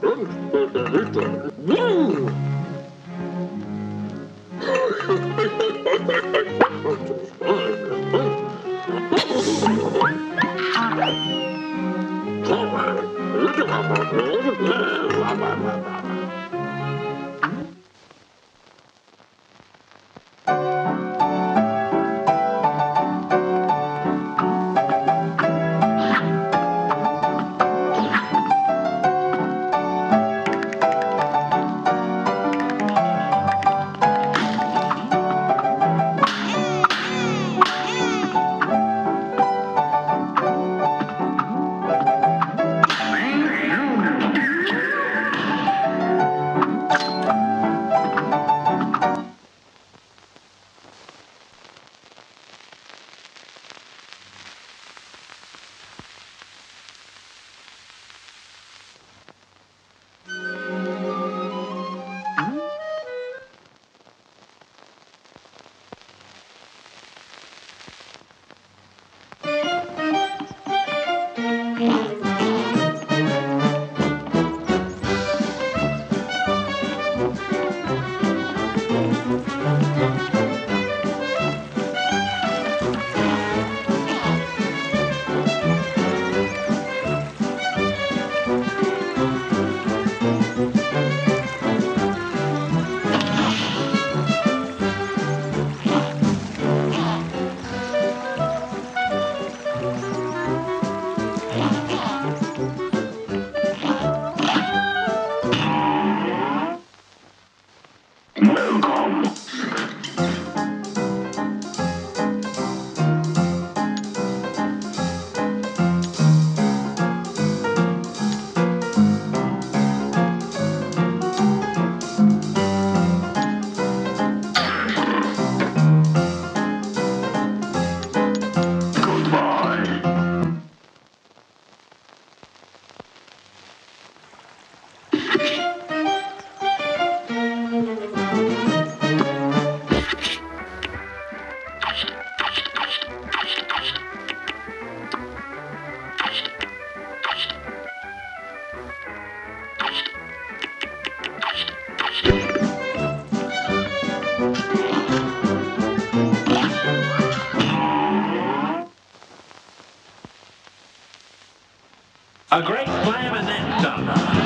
Verrückt. A great slam and then some.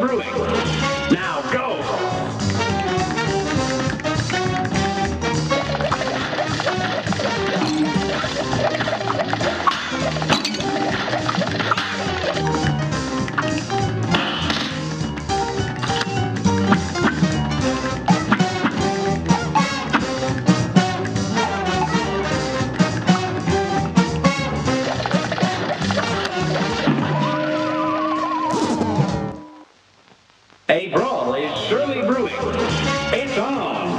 Brewing. Now, It's on.